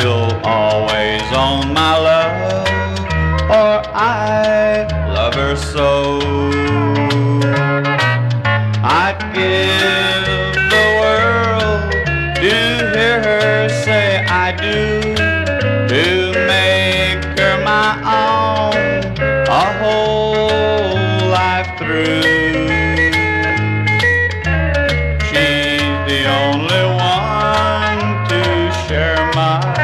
she'll always own my love, or I love her so. I'd give the world to hear her say I do, to make her my own a whole life through. She's the only one to share my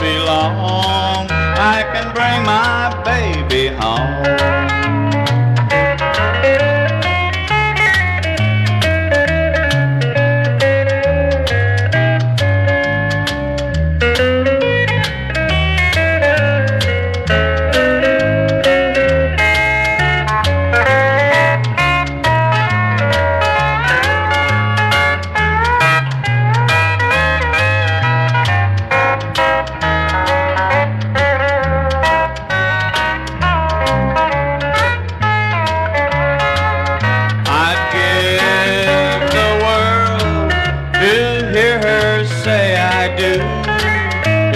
won't be long. I can bring my baby home. Do,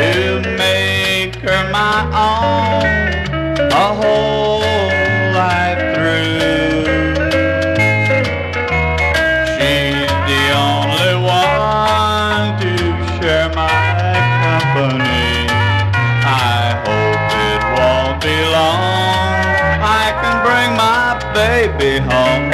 to make her my own a whole life through. She's the only one to share my company. I hope it won't be long. I can bring my baby home.